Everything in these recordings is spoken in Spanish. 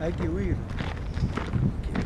Hay que huir. Hay que.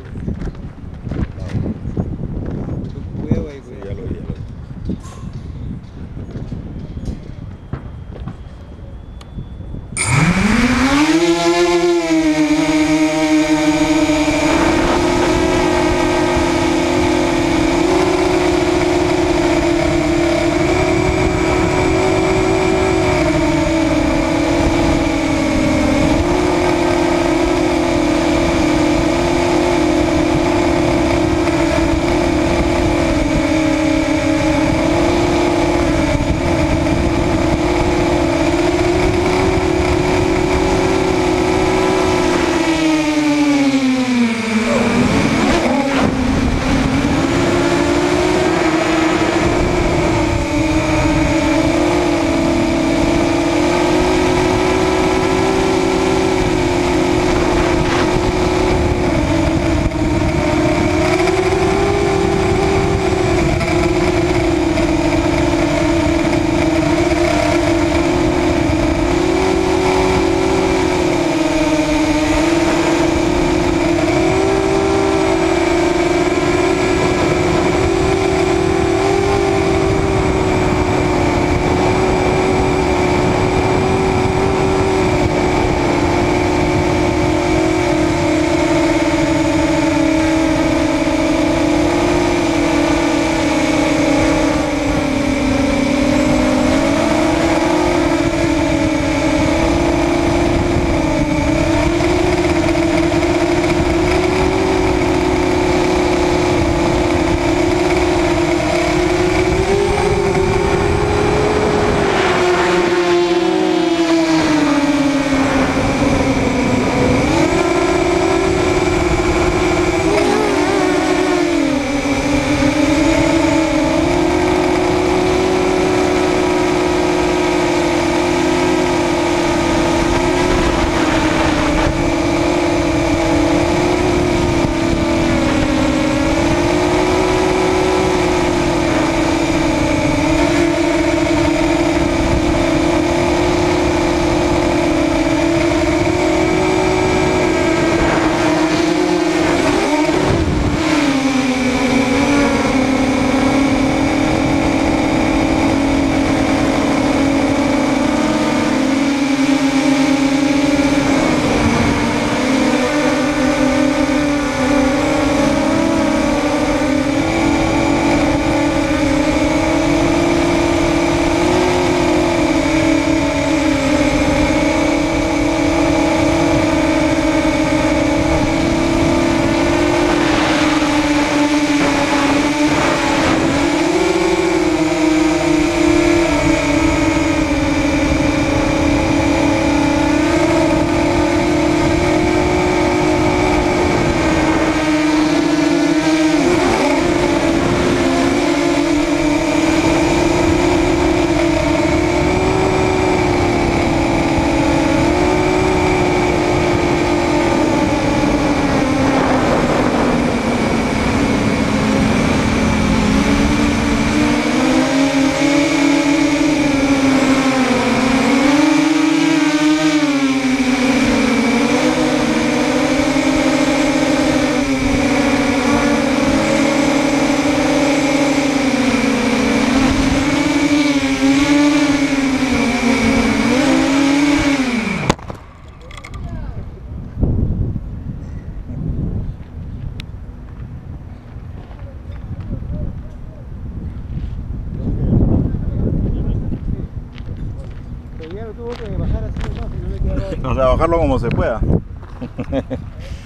Tuvo que bajar así nomás, y no le quedaba O sea, bajarlo como se pueda.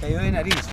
Cayó de nariz.